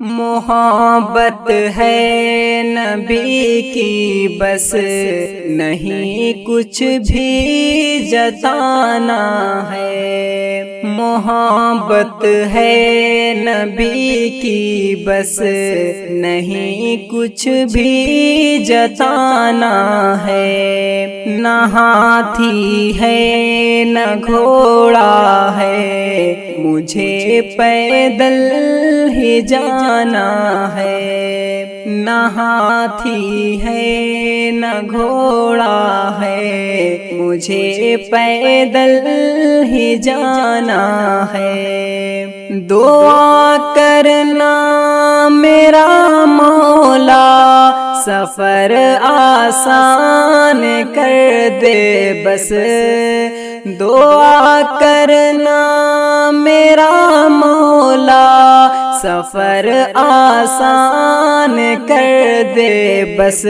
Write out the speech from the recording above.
मोहब्बत है नबी की बस, नहीं कुछ भी जताना है। मोहब्बत है नबी की बस, नहीं कुछ भी जताना है। न हाथी है, न घोड़ा है, मुझे पैदल ही जाना है, न हाथी है, न घोड़ा है, मुझे पैदल ही जाना है। दुआ करना मेरा मौला, सफ़र आसान कर दे बस। दुआ करना मेरा मौला सफ़र आसान कर दे बस।